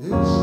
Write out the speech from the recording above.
It's